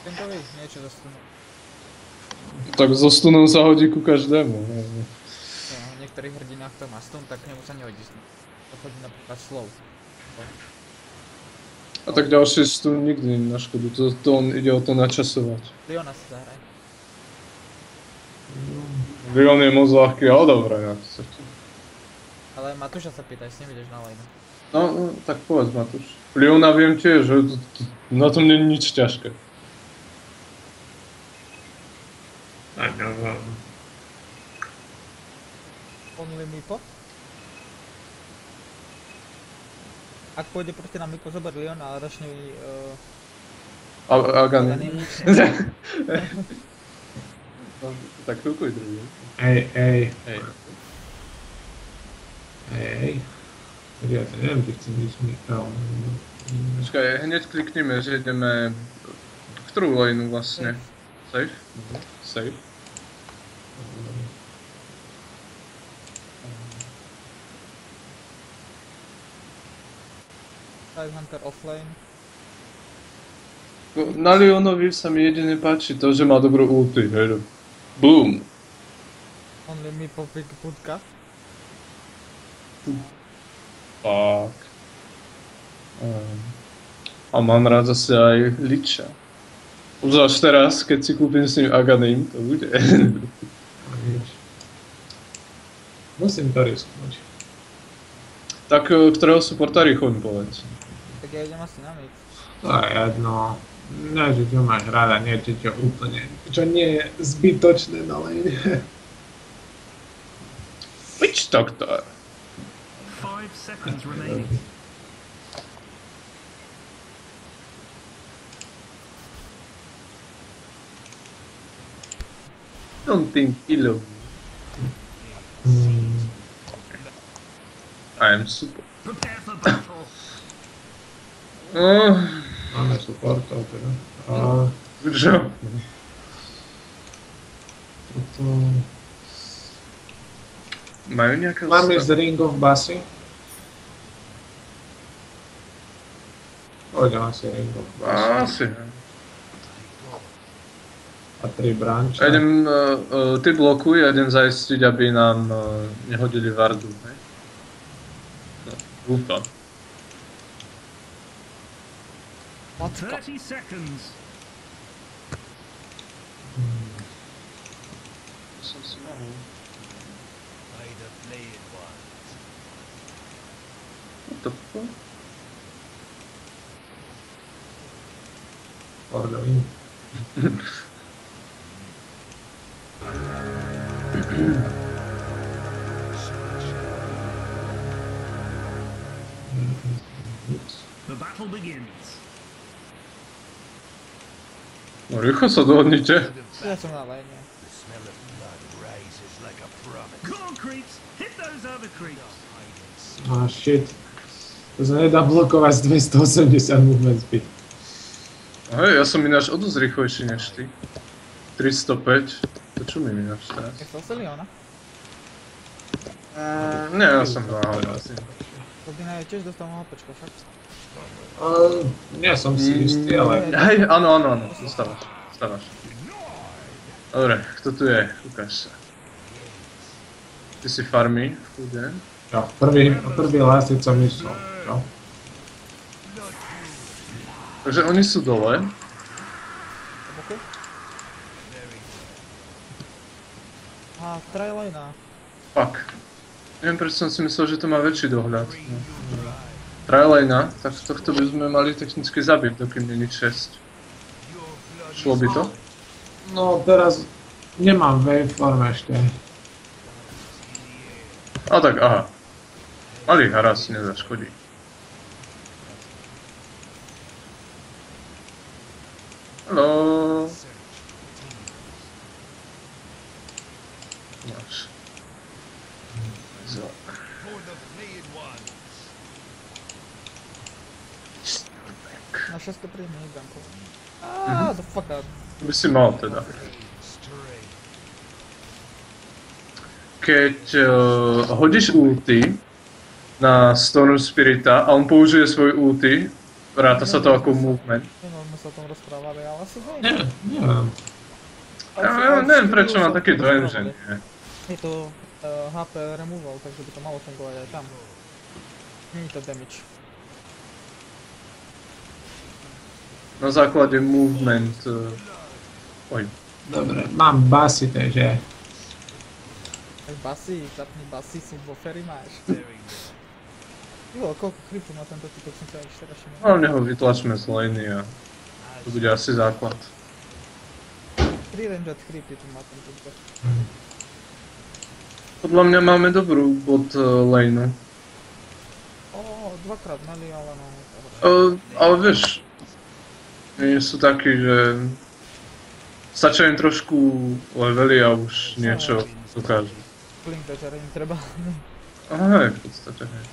Tenkovi niečo dostanú. Tak so stunom sa hodí ku každému. hej. No, v niektorých hrdinách to má stun, tak k nemu sa nehodí stun. To chodí napríklad slow. A tak ďalší stun nikdy nie na škodu, to, to on ide o to načasovať. Leona si zahraj. Leon je moc ľahký, ale dobré na to. Ale Matúša sa pýtaj, s ním ideš na lane. No, no, tak povedz Matúš. Leona viem tiež, že na tom nie je nič ťažké. I know. Um, Only Mipo? Ak pôjde proti nám Mipo, zober Leona, ale rašne uh, A. Agany. No, tak chvíľku druhý. ej, ej, ej. Tak ja to neviem, kde chcem ísť. No, Počkaj, hneď kliknime, že ideme v ktorú lineu vlastne. Safe? Safe. Hunter offlane. Na Leonovi sa mi jedine páči to, že má dobrú ulti, hej. Boom. Only Mipo big budka. Tak. Um, a mám rád zase aj Liča. Obzvlášť teraz, keď si kúpim s ním Aganim, to bude. no. Musím to risknúť. tak e, ktorého supporta rýchlo mi povedz. Tak ja idem asi na mid. To je jedno. Ne, že čo máš rada, nie, že čo úplne, čo nie je zbytočné na lane. Witch Doctor. Five seconds remaining. Me. Hmm. I am super. Prepare for Oh, Máme supportov teda. A job. toto... Majú nejaké Máme z Ring of Bassy. Poďme asi Ring of Bassy. Asi. A tri branče. Idem, uh, uh, ty blokuj, idem zaistiť, aby nám uh, nehodili Vardu, hej? No, Dúfam. Matka. 30 seconds. Som si mohol. What the fuck? Orlovin. The battle begins. No rýchlo sa dohodnite. Ja som na lane. Ah, shit. To sa nedá blokovať z 280 movement speed. Hej, ja som ináč o dosť rýchlejší než ty. 305. To čo mi ináč teraz? Je to sa Leona? Mm, nie, ja som váhal asi. Podina je tiež dostal HPčko, však? Uh, nie som si istý, ale... Hej, áno, áno, áno, dostávaš, dostávaš. Dobre, kto tu je? Ukáž sa. Ty si farmy, v kúde. Jo, prvý, prvý hlásiť som myslel. Jo. Takže oni sú dole. A, try lane. Fuck. Neviem, prečo som si myslel, že to má väčší dohľad. No. Trylajna, tak tohto by sme mali technicky zabiť, dokým není 6. Šlo by to? No teraz nemám waveform ešte. A tak, aha. Malý haras nezaškodí. Haló. Máš. So. Na 6 to príjme, Danko. Aaaa, the fuck out. To by si mal teda. Keď uh, hodíš ulti na Storm Spirita a on použije svoj ulti, ráta sa to ako movement. Nemáme sa o tom rozprávali, ale asi nie. Nie, neviem. Ja, neviem prečo mám taký dojem, že nie. Je to uh, HP removal, takže by to malo fungovať aj tam. Není to damage. Na základe movement... Oj, Dobre, mám basy, takže... Tak basy, zapni basy, si vo ferry máš. Jo, koľko creepu má tento typek, som sa ešte teraz všimol. hlavne ho vytlačme z lejny a to bude asi základ. 3 ranged creepy tu má tento typek. Podľa mňa máme dobrú bod uh, lane. Ó, dvakrát mali, ale no... Uh, ale vieš, nie sú takí, že stačia im trošku levely a už niečo dokážu. Blink Dodger im treba. Aha, hej, v podstate, hej.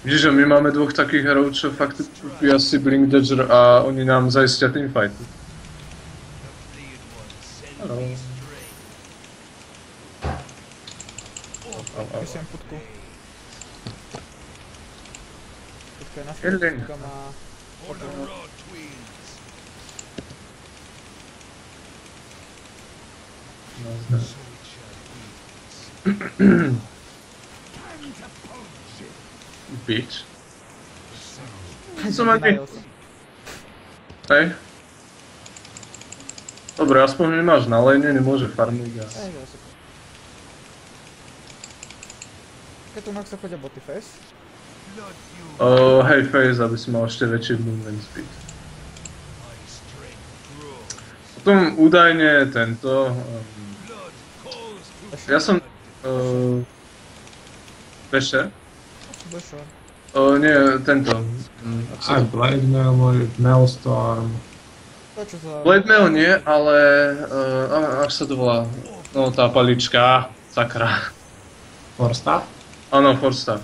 Vidíš, že my máme dvoch takých herov, čo fakt kúpia si Blink Dodger a oni nám zaistia teamfighty. Hello. Au, putku. Putka je na putka má... Bitch. Co ma ty? Hej. Dobre, aspoň nemáš na lane, nemôže farmiť a... Ej, ja super. Keď tu Maxa chodia boty face. Uh, hej, face, aby si mal ešte väčší movement speed. Potom údajne tento... Um, ja som... Uh, Beše? Bešo. Uh, nie, tento. Mm, Aj Blade Mail, za... Blade Mail nie, ale... Uh, a- ako sa to volá? No, tá palička. Sakra. Forstaff? Áno, Forstaff.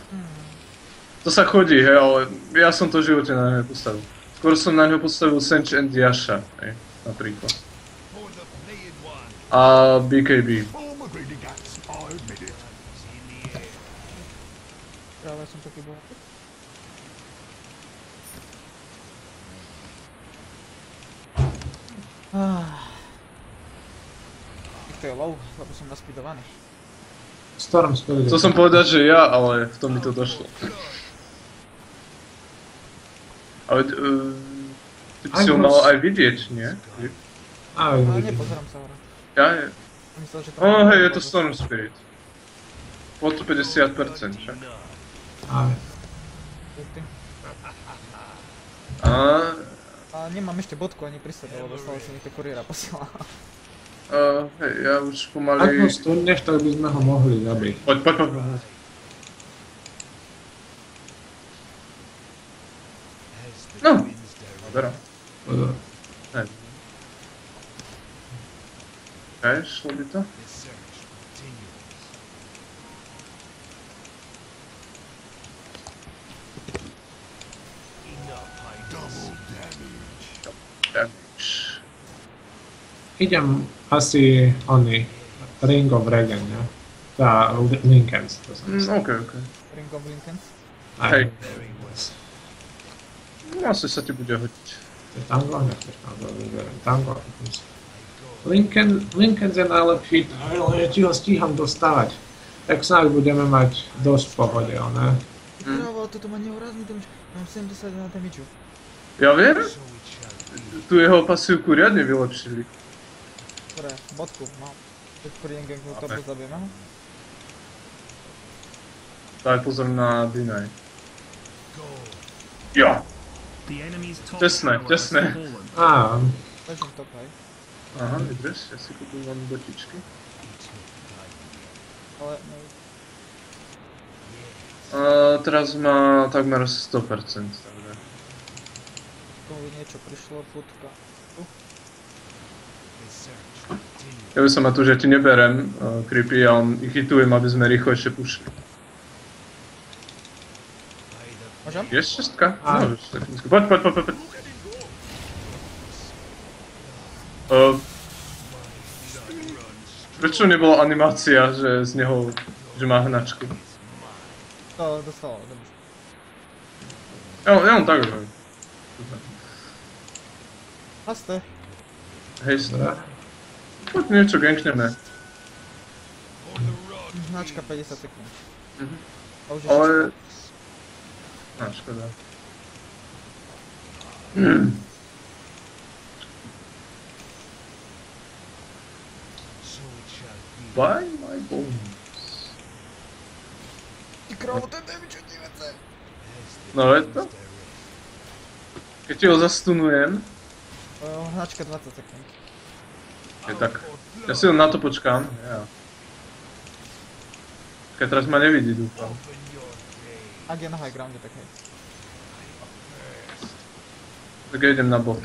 To sa chodí, hej, ale ja som to v živote na neho postavil. Skôr som na ňo postavil Sench and Yasha, hej, napríklad. A BKB. Taký bol. Ah. To je low, lebo som naspidovaný. Storm Spirit. Chcel som povedať, že ja, ale v tom mi to došlo. Ale uh, ty by si ho mal aj vidieť, nie? Ale vidím. nepozerám sa hore. Ja je. Myslel, že to... Oh, hej, je to Storm Spirit. Pod 50%, však. Á, A, A nemám ešte bodku ani pri sebe, lebo stále si niekto kuriéra posiela. a, hej, ja už Ak ho pomaly... stundneš, tak by sme ho mohli zabiť. Poď, poď, poď, poď. No. Dobre. Pozor. Hej. Hej, šlo by to? Idem asi oný Ring of Regen, ne? Tá Li- Linkens, to som Mm, okej, okej. Ring of Linkens. Aj, hej. No, asi sa ti bude hodiť. to je Tango, nechceš Tango, vyberiem Tango. Linken, Linkens je najlepší, ale ja ti ho stíham dostávať. Tak snáď budeme mať dosť pohode, ne? Mm. Krávo, toto má neurazný damage. Mám 70 na damage. Ja viem? Tu jeho pasívku riadne vylepšili. Dobre, bodku mám. Keď pri engangu to Dobre. zabijeme ho. Daj pozor na deny. Jo, tesné. fallen. Á, Ležím top, hej. aha, vydrž, ja si kúpim vám botičky. Ale no, A teraz má takmer 100%, takže... tu niečo prišlo, putka. Ja by som ma tu, že ti neberem uh, creepy a on ich hitujem, aby sme rýchlejšie pušli. Môžem? Je šestka? Môžeš, technicky. Poď, poď, poď, poď. poď. Uh, prečo nebola animácia, že z neho, že má hnačku? To dostalo, dobre. Ja, ja mám tak, že... Pasté. Hej, Dobre. Poď niečo gankneme. Značka 50 sekúnd. Mhm. A Ale... No, škoda. By my bones. Ty krávo, ten damage od divece. No je to? Keď ho zastunujem, O, Značka 20 sekúnd. Je tak. Ja si len na to počkám. Ja. Keď teraz ma nevidí, dúfam. Ak je na high grounde, tak hej. Tak ja idem na bot.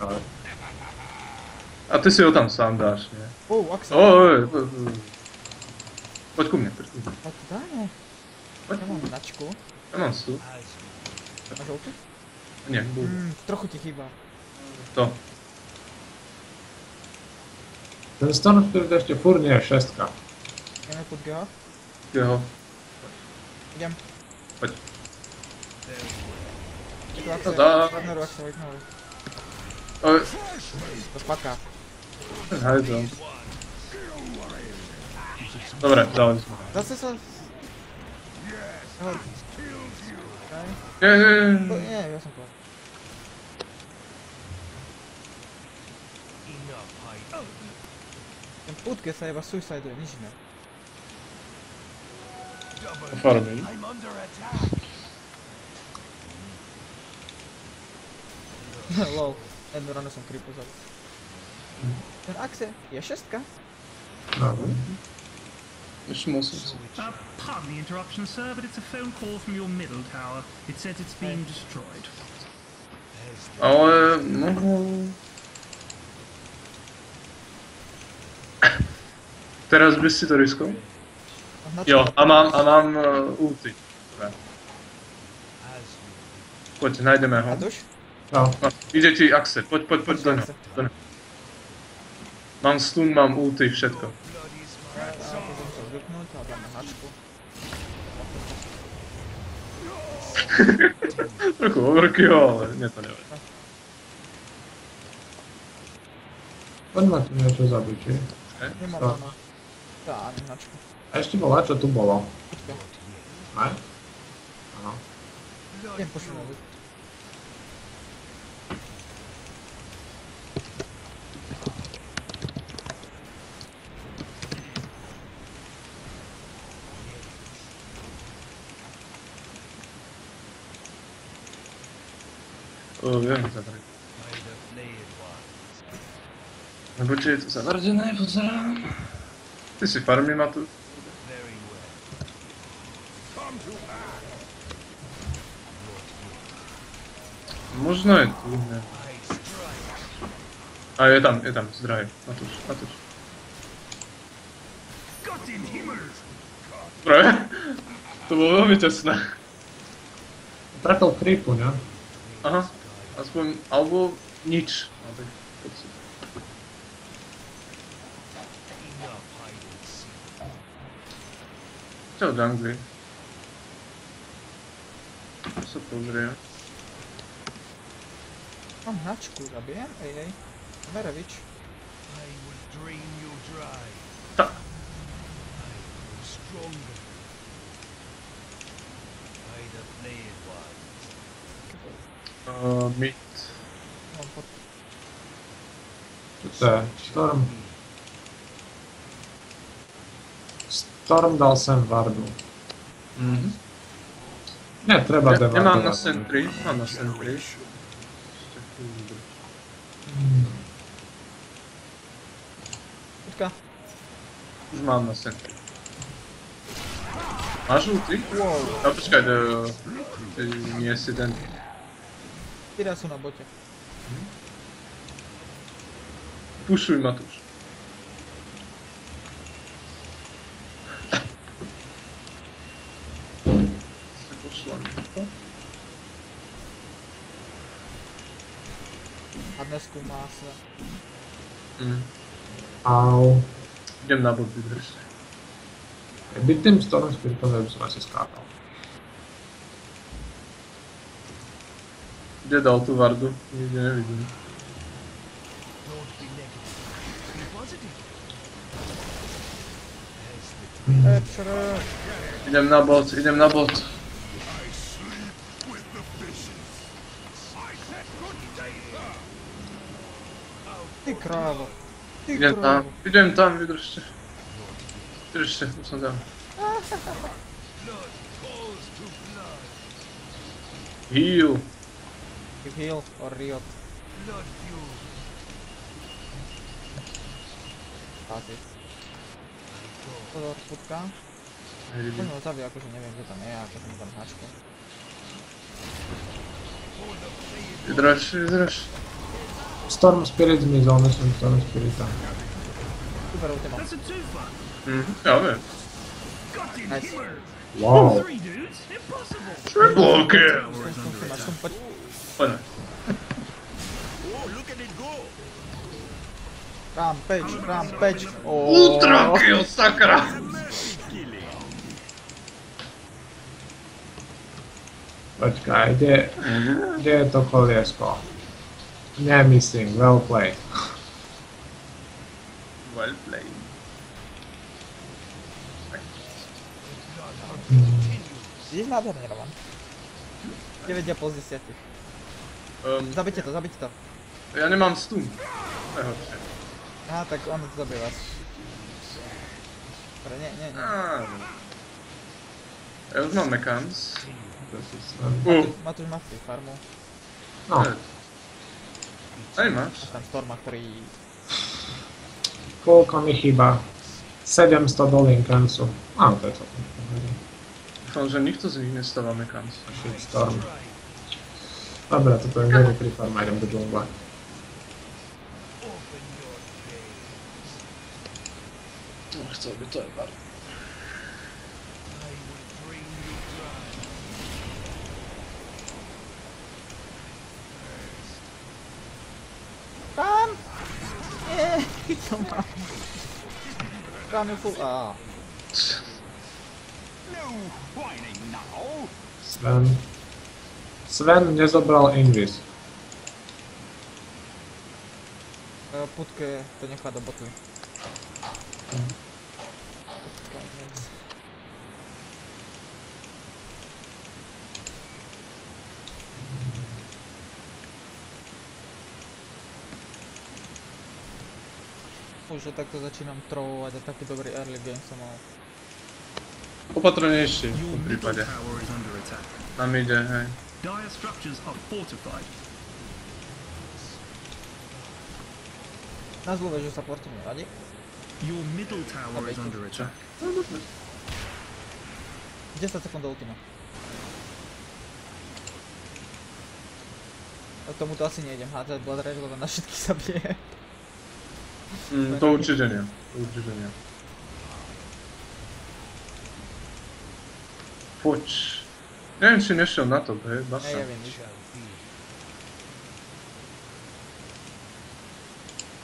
Dobre. A ty si ho tam sám dáš, nie? Oh, Axel. Oj, oj, oj, oj. Poď ku mne, poď ku mne. A to dáme. Poď. Ja mám značku. Ja mám stôl. A žltú? Nie, bol. Mm, trochu ti chýba. To. Ten Storm Spirit ešte furt nie je šestka. Ideme pod GH. Jeho. Idem. Poď. Je tu Axel. dá. Ignoruj Axel, ignoruj. Oj, To spaká. hajde. Dobre, dali sme. Zase sa... Ahoj. Okay. Je, je, je. To, nie, ja som sa iba suiciduje, nič iné. Farmím. Lol, Endurano som creepu zabil. Ten Axe je šestka. Dobre. Ešte musím si. Uh, pardon the interruption, sir, but it's a phone call from your middle tower. It says it's being destroyed. Ale mohol... Teraz by si to riskol? Jo, a mám, a mám uh, ulti. Dobre. Poď, nájdeme ho. No, No, ide ti Axe, poď, poď, poď do neho. Do neho. Mám stun, mám ulti, všetko. Trochu overkill, ale mne to nevadí. poďme tu niečo zabiť, či? Nemám To. Да, не значи. Е, ще бала, че ту бала. Ай? Ага. Не, пошли на Верни за драг. Обучается. Ордена и поцарам. Ty si farmy ma tu. Možno je tu, ne. A je tam, je tam. Gott im Himmel! Zdravie. To bolo veľmi tesné. Trakol creepu, ne? Aha, aspoň, alebo nič. Mám taký pocit. Čo jungli? Čo sa pozriem? Mám hnačku, zabijem? Ej, ej. Verevič. Ta. Uh, mid. Mám pod... Čo to je? Storm. Storm dal sem Vardu. Mhm. Nie, treba Ja, ja mám na sentry, mám na sentry. Putka. Už mám na sentry. Máš ulti? Wow. A počkaj, to, to nie si ten... Tyria sú na bote. Pušuj Matúš. A dnesku má sa... Mm. Au. Idem na bod vydrž. Byť tým Storm Spiritom, že by som asi skákal. Kde dal tú vardu? Nikde nevidím. Epšr. Idem na bot, idem na bot. Ty krávo. Ty Idem tam, krávo. idem tam, vydržte. Vydržte, tu som tam. Heal. Heal or Riot. Paziť. Pozor, putka. Nevidím. Poďme ho zabiť, akože neviem, kde tam je, akože mu tam hačku. Vydrž, vydrž. Storm Spirit zmizol, myslím Storm Spirita. Super ultima. That's a twofer. Mhm, ja viem. Goddamn Nice. killer. Wow. Three dudes? Impossible. Triple kill! Tower is Stum, under stum, attack. stum, poď. Poďme. Rampage, rampage. Oh. Ultra kill, sakra! Počkaj, kde, kde je to koliesko? Nie missing, well played. Well played. Ideš nádherne, Roman. 9 a pol z 10. Um, Zabite to, zabite to. ja nemám stun. Horšie. Aha, tak ono to zabije vás. Dobre, nie, nie, nie. Ja už mám mekans. Matúš má farmu. No, Aj A máš. tam Storma, ktorý... koľko mi chýba? 700 do Linkensu. Á, to je celkom v pohode. Dúfam, že nikto z nich nestáva mekans. Shitstorm. Dobre, toto je veľmi pri farma, idem do džungla. No, chcel by to aj to mám. Je full... Á, Sven. Sven nezobral Invis. e, putke to nechá do botu. Že takto začínam trollovať a taký dobrý early game som mal. Opatrnejšie v tom middle prípade. tower is under attack. Tam ide, hej. Dire structures are fortified. Že sa portím nevadí. Your middle tower is under attack. 10 sekúnd do ultima. A tomuto asi nejdem hádzať Blood Rage, lebo na všetkých zabije. Mm, to určite nie. To určite nie. Poď. Neviem, či nešiel na to, hej, basa. neviem.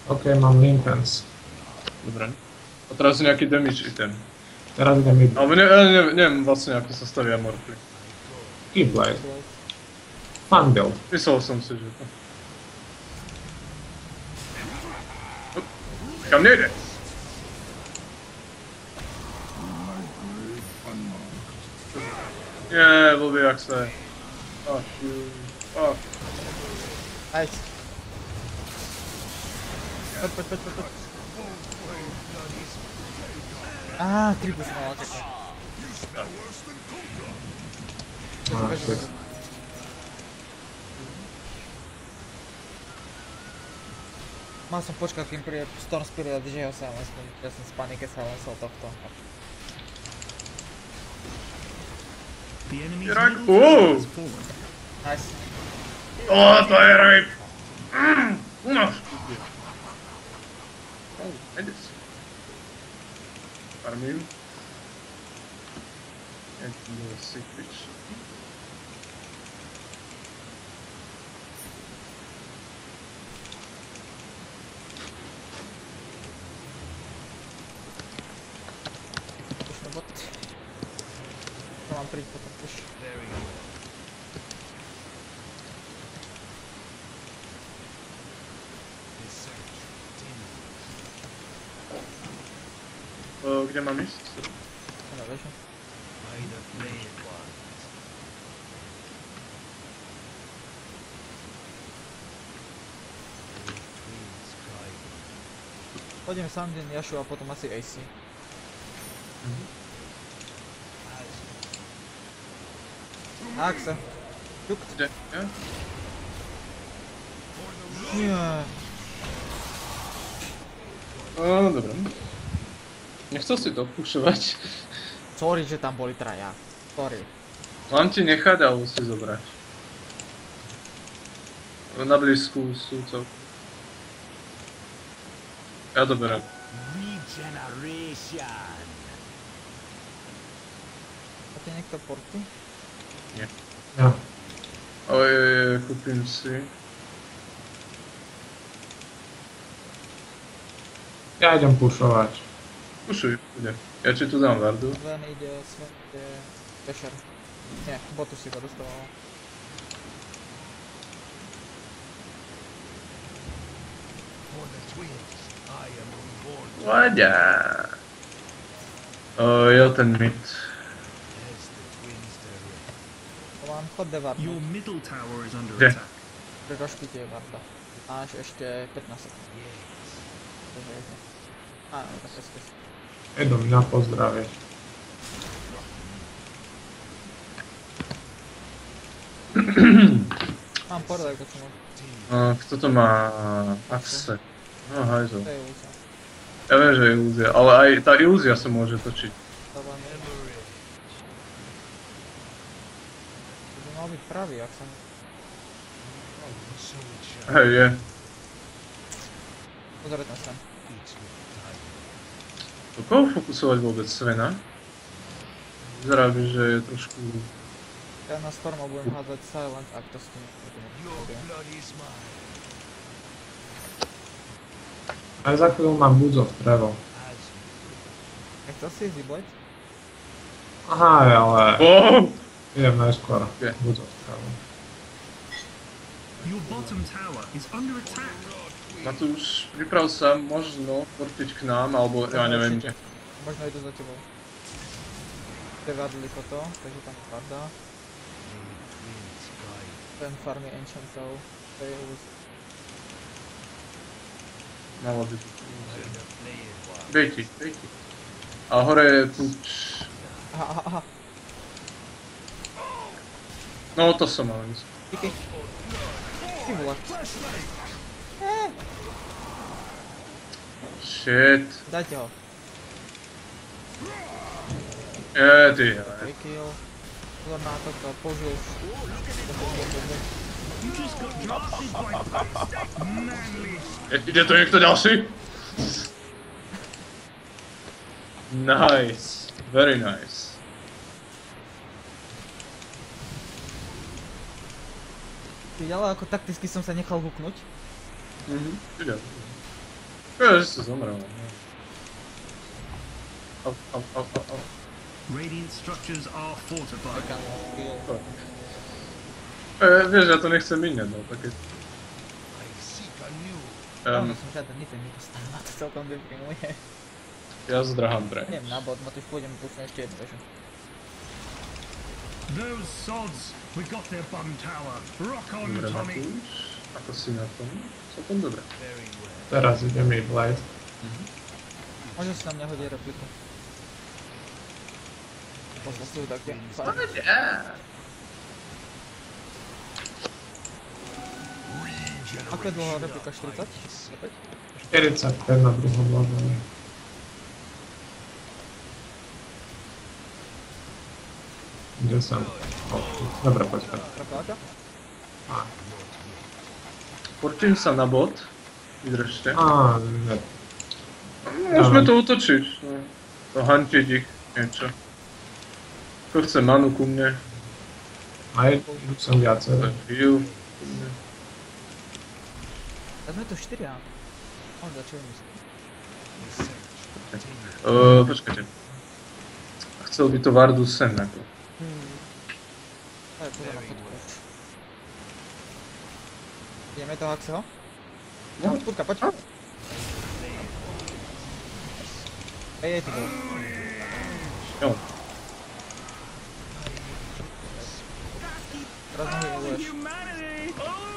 OK, mám Linkens. Dobre. A teraz nejaký damage item. Teraz idem mid. Alebo ne, ne, ne, neviem vlastne, ako sa stavia morfly. Keyblade. Fun build. Myslel som si, že to... Kam nejde? Nie, blbý jak se. Ach, ju, ach. Nice. Poď, poď, poď, poď, poď. Á, triple som mal čakať. Ah, shit. Mal som počkať, kým príde Storm Spirit a DJ sa aspoň, ja som z panike sa lesol tohto. The enemy's You're right. middle tower Ooh. has fallen. Nice. O, to je rip! Mm, no. Oh, ajde si. Farmím. Jak to bylo si pič. Push na bot. To mám príť potom push. kde mám ísť? No vieš. Pôjdeme sám deň Jašu a potom asi AC. Axe. Ťuk. Kde? Ja? Nie. No, dobre. Nechcel si to pušovať. Sorry, že tam boli traja. Sorry. Mám ti nechať alebo si zobrať? Na blízku sú celkom. Ja doberám. Regeneration. Máte niekto porty? Ja. Oj, kúpim si. Ja idem pušovať. Pušuj, ide. Ja ti tu dám vardu. Ven ide, Sven ide, Vešer. Nie, botu si to dostával. Vaďa. O, jo, ten mit. Volám, chod de Varda. Your middle tower is under Kde? attack. Pri rošpite je Varda. Máš ešte 15 sekúnd. Takže jedno. Á, no, tak skús. Jedu mňa pozdraviť. Mám pordaj, to čo mám. No, kto to má? Axe. No, hajzo. To je. Ja viem, že je ilúzia, ale aj tá ilúzia sa môže točiť. To vám je. To by mal byť pravý, ak som... Hej, je. Pozor tam sem. Do koho fokusovať vôbec Svena? Vyzerá by, že je trošku... Ja na Storma budem hádzať Silent, ak to s tým Aj za chvíľu mám budzo vprevo. Nechcel si ísť Blade? Aha, ale Oh! idem najskôr. Kde? Budzo vprevo. Your bottom tower is under attack. Matúš, priprav sa, možno portiť k nám, alebo ja neviem, Určite. Možno idú za tebou. Prevadli toto, takže tam padá. Ten farmy enchantov. To je už... malo by byť. Bejti, bejti. A hore je aha. No to som mal myslel. Díky. Ty vole. Shit. Dajte ho. Je, ty, ale. Free kill. Pozor na to, to použil. Ide tu niekto ďalší? Nice. Very nice. Ty, ale ako takticky som sa nechal huknúť. Mhm. Ide. Ja, že si zomrel. Au, au, au, au, au. Radiant structures are fortified. E, vieš, ja to nechcem miniať, no, také... Um, som žiaden item nedostal, ma to celkom deprimuje. ja zdrahám pre. Idem na bod, ma pôjdem pušnúť ešte jednu vežu. Those sods, we got their bum tower. Rock on, Dobre, Tommy. Matúš. Ako si na tom? Celkom dobre. Teraz ide mi Blade. Možno si na mňa hodí repliku. Poslal si ju také. Ako je dlho replika? 40? 45? 45 na druhom leveli. Kde som? O, dobre, poď späť. Replika? Á, Portím sa na bod. Vydržte. Á, ne. Môžeme to utočiť. No. To hantiť ich. Niečo. Kto chce manu ku mne? Aj, idú sem viacej. Tak sme tu 4 a... On začal myslieť. Uh, počkajte. Chcel by to Vardu sem ako. Hmm. Aj pozor na fotku. Ideme toho Axeho? No. Poď, Purka, poď. Ej, ej, ty bol. Jo. Teraz healujesz.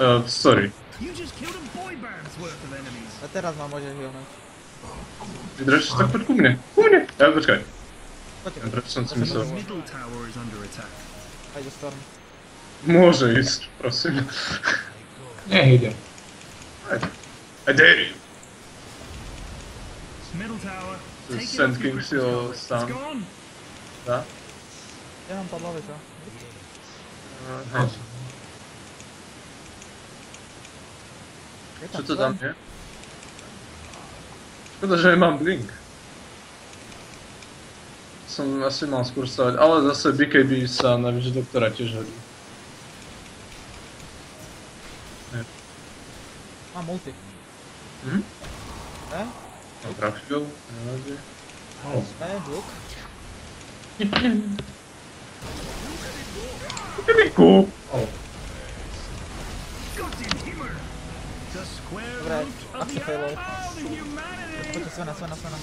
Uh, sorry. You just killed a boy band's worth of enemies. A teraz mam może healnąć. Wydresz tak pod ku mnie. Ku mnie! Ja, poczekaj. Chodźcie. Ja tracący The myśl. middle tower is under attack. Fajnie storm. Może jest, prosím. Nech ide. I dare you. Middle tower. To Take it Sand off your Kings Christmas your helmet. It's son. gone. Da? Ja mam padlowy, co? Uh, Co to tam, nie? Szkoda, że mam blink. Som asi mal skôr stavať, ale zase BKB sa na výži doktora tiež hodí. Mam multi. Mhm. E? No trafil, nevadí. Oh. E, blok. Kubiku! Oh. Got him, Himmer. The square Dobra, root of akcja the failuje. all the humanity. Chodźcie, Svena, Svena, Svena.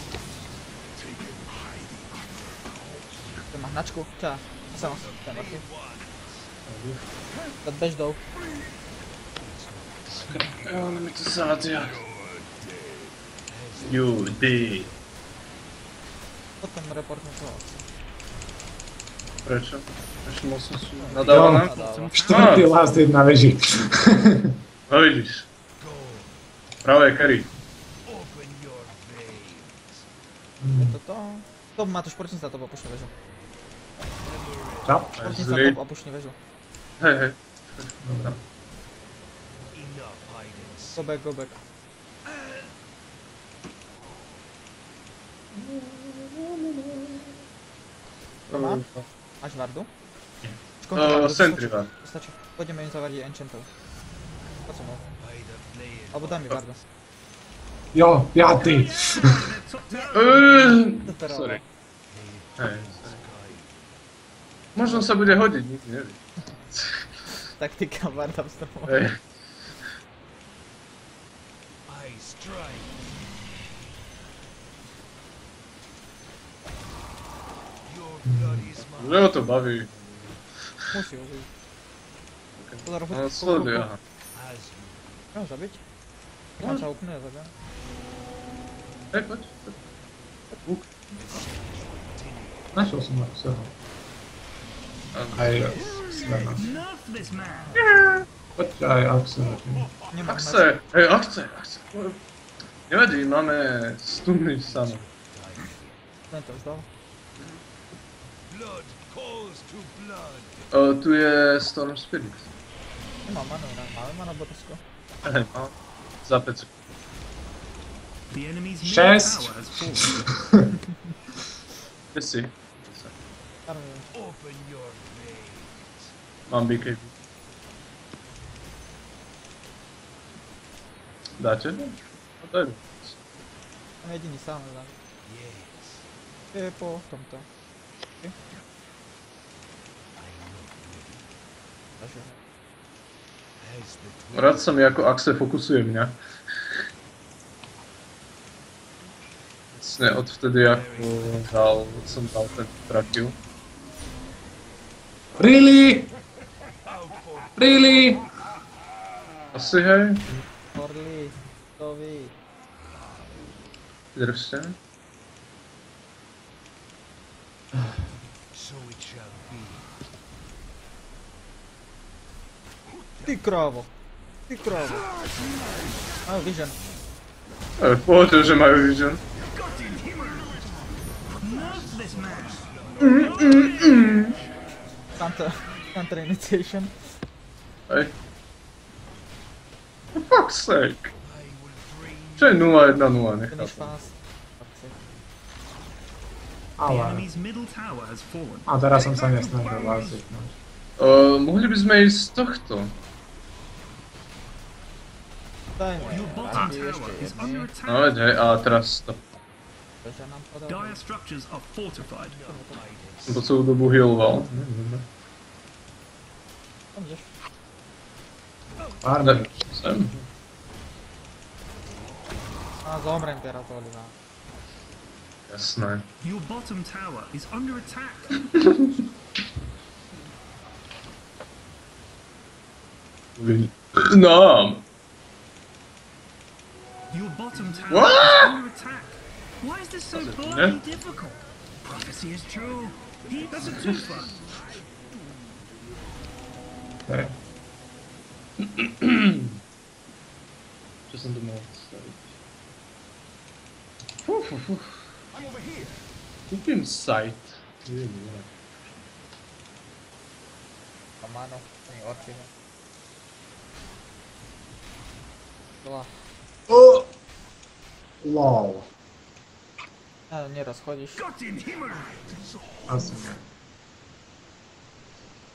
Ty masz naczku? Cia. Samo. Ten martwy. That bež jdou. On mi to zádia. You did. Potom reportnú toho. Prečo? Prečo moc som si nadáva Jo. nám? Nadáva. Štvrtý last hit na veži. No vidíš. Pravé carry. Toto. To má to športníc za to opušťu väžu. Čo? Športníc za Zlý. to opušťu väžu. Hej, hej. Dobra. Go back, go back. To má? Máš Vardu? Skončí Uh, Sentry vám. Stačí. Pôjdeme im zavadiť enchantov. Po co mal? Alebo daj mi Vardu. Jo, To teraz. Sorry. Hej. Možno sa bude hodiť, nikdy nevie. Taktika Varda v stromu. Hej. Že ho to baví. Musí ho užiť. Pozor, No, hoď. sleduje, aha. Môžem zabiť? Mám sa úplne zabiť. Hej, poď. poď. Našiel som ho celého. Aj Svena. Enough this man. Poďte aj Axel. Nemám Akce, hej, akce, akce. Nevadí, máme stunny samo. Ten to vzdal. O, tu je Storm Spirit. Nemám manu, ne? Máme manu botosko. Hej, mám. Za 5 sekúnd. The enemy's middle Šesť. tower has fallen. Kde si? Armujem. Mám BKB. Dáte? No to je. Som jediný sám, ale... Je po tomto. Okay. Takže... Rád sa mi ako Axe fokusuje mňa. Vlastne odvtedy ako dal, som dal ten trakiu. Really? Really? Asi hej, Orly, to ví. držte. Ty krávo. Ty krávo. Majú vision. E, v pohode, že majú vision. Got him, Himmer. Enough this man. Counter, counter initiation. Hej. For fuck's sake. Čo je 0-1-0, Finish nechápem. fast. Akcie. The Ale... enemy's middle tower has fallen. A teraz som sa nesnažil last hit. No. Uh, mohli by sme ísť z tohto. Dajme. Your bottom Randy tower ešte is under jedný. No attack. veď hej, a teraz to. Prečo nám podal? Dire structures are fortified. Som po celú dobu healoval. Tam ideš. Pár Ne, minút. sem. A zomrem teraz, Oliva. Jasné. Your bottom tower is under attack. Nám. Your bottom tower What? is under attack. Why is this so Does it, bloody yeah? difficult? Prophecy is true. He doesn't twofer. Okej. Čo som to mohol staviť? Fú, fú, fú. Kúpim site. Nie, nie. A mano, nie orčina. Dva. O! Lol. A, neraz chodíš. Gott in Himmel! Asi nie.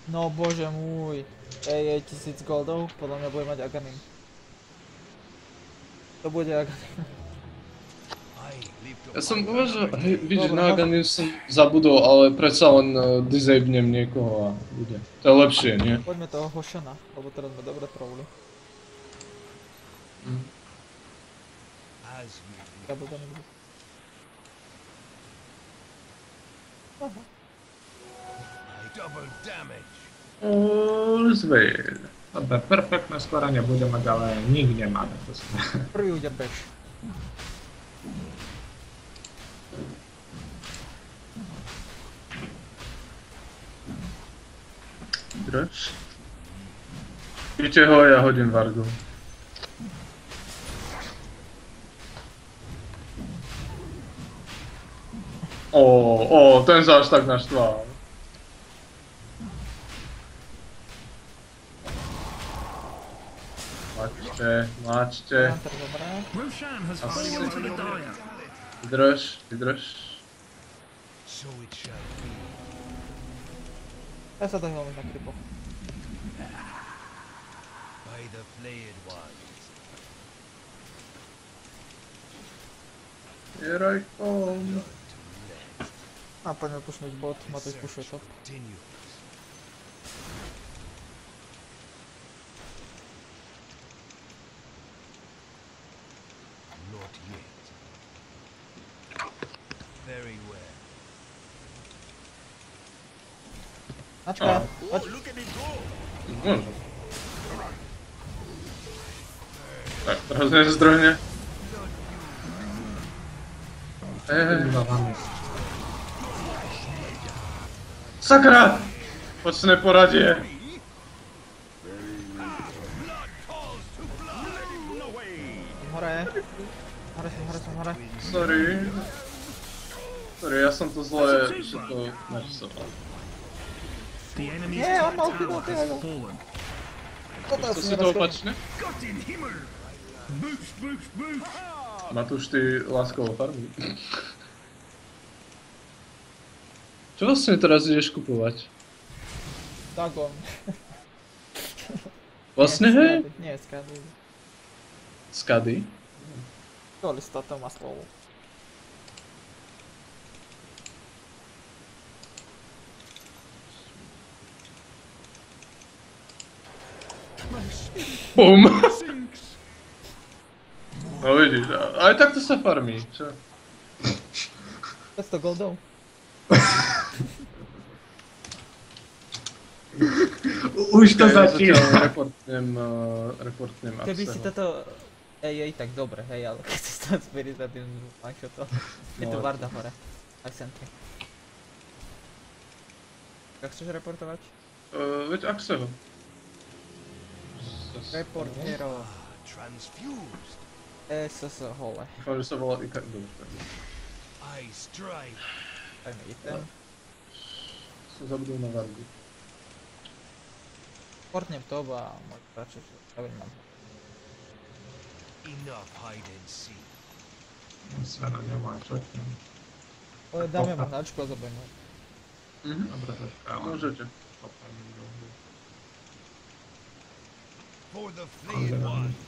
No bože môj. Ej, ej, tisíc goldov, podľa mňa bude mať Aganim. To bude Aganim. Ja som uvažoval, hej, vidíš, Dobre, na. Aganim som zabudol, ale predsa len uh, disabnem niekoho a bude. To je lepšie, nie? Poďme toho Hošana, lebo teraz sme dobre trolli. Ja budem nikdy. Double damage. Ozveď. Dobre, perfektné skoro nebude mať, ale nik nemá. tak to sme- Prvý úder bež. Drž. Idete ho, ja hodím Vargu. O, o, ten sa až tak naštval. Mačte, mačte. Dire. Vydrž, vydrž. Ja sa dohľadím na kripo. By the flayed ones. Here I come. A poďme pušnúť bot, Matej pušuje top. Continues. Not yet. Very well. Načka, poď. Môžem. Tak, teraz nezdrhne. Eee, Vybávame. Sakra! Počné poradie. Hore. Hore som, hore som, hore. Sorry. Sorry, ja som to zle všetko narysoval. Nie, on mal has tego. fallen. Toto To si to opačne? Matúš, ty láskovo farmy. Čo vlastne teraz ideš kupovať? Dagon. Vlastne hej? Nie, skady. Skady? To lista to má slovo. Bum! No vidíš, a- aj takto sa farmí, čo? 500 goldov. Už to začína. reportnem, uh, reportnem Keby si toto... Ej, ej, tak dobre, hej, ale keď si to zberi za tým one-shotom. Je tu No. Varda hore. Aj v centre. Jak chceš reportovať? Uh, veď Axeho. Report hero. Transfused. SS hole. Dúfam, že sa volá Ika... Dobre. I strike. Dajme item. Som zabudol na Vargu. Portnem to a môj radšej staviť mám. Enough hide and seek. Sveno nemá čo tam. Ale dáme mu hnačku a zabijeme. ho. Mhm, Dobre, to škála. môžete. For the flayed Under- ones.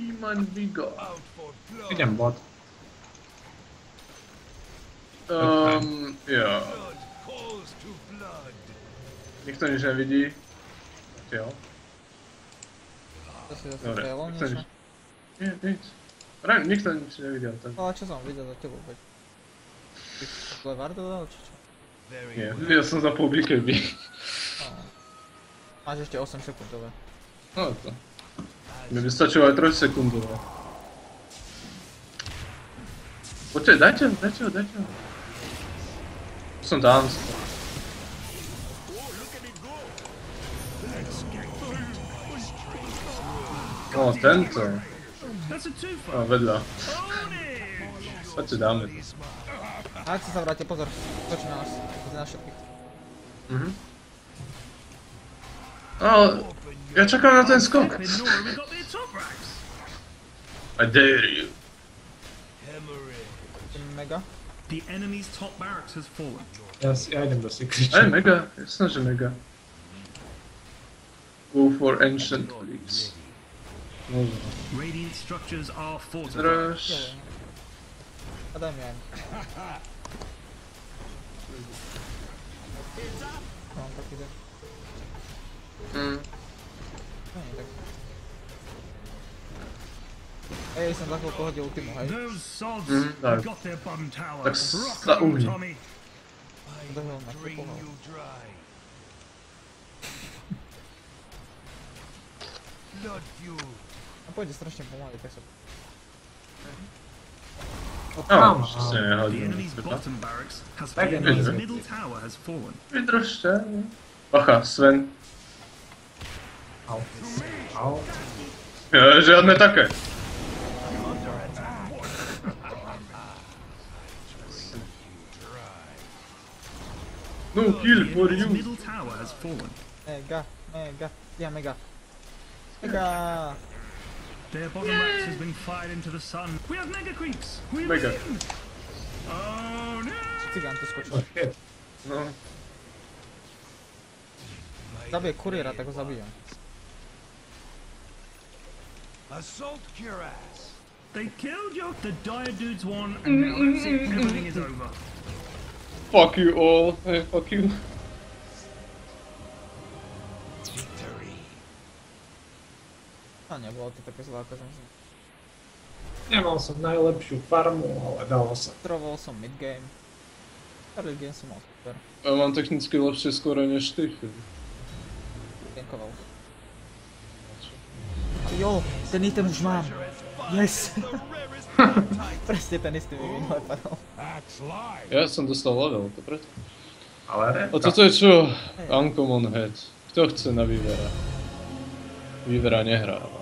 Iman Vigo. Out for blood. Idem bot. Um, blood. Nikto nič nevidí. Jo. To si zase Dobre, chceš? niečo. Nie, nic. Rám, nikto nič nevidel, tak Ale čo som videl za tebou, veď. Ty si Levar dodal, či čo? Nie. Ja som zapol BKB. No. Máš ešte 8 sekundové. No to. Mi by stačilo aj 3 sekundové. Poďte, dajte ho, dajte ho, dajte ho. Som tam. O, tento. That's a O, twofer. vedľa. Own it! Poďte, dáme. A ak sa vráte, pozor, točí na nás. Medzi nás všetkých. Mhm. Ale ja čakám na ten skok. In Nora, we got their top racks. I dare you. Hemorrhage. Mega. The enemy's top barracks has fallen. Ja, si- ja idem do Secret Aj Shop. mega, jasné, že mega. Go for ancient please. Môžem. Radiant structures are fortified. Zdraž. A daj mi aj. No, tak ide. Mm. No. Ej, som za chvíľku hodil ultimu, hej. Those sods Mhm, tak. Tak sa uhni. Dry. Blood feud. A pôjde strašne pomaly, tak sa... No No, tam, ešte The nehodím. enemy's bottom barracks has Tak fallen. je His nice. middle tower has fallen. Vydržte. Bacha, Sven. Au. Au. Žiadne také. No kill for you. middle tower has fallen. Mega, mega, ja mega. Mega! Their bottom racks has been fired into the sun. We have mega creeps. We Mega. win. Oh no! Cigán tu skočil. Oh shit. No, Zabije kuriéra, tak ho zabijem. Assault cuirass. They killed you. The dire dudes won, and now that's it. Everything is over. Fuck you all. Hey, fuck you. Victory. A nebolo to také zlé, ako som si... Nemal som najlepšiu farmu, ale dalo sa. Troval som midgame. Early game som mal super. Ja mám technicky lepšie skore než ty. Filip. Gankoval. Jo, ten item už mám. Yes! Presne ten istý mi minule live. Ja som dostal level, to preto. Ale A toto je čo? Uncommon head. Kto chce na Vivera? Vivera nehráva.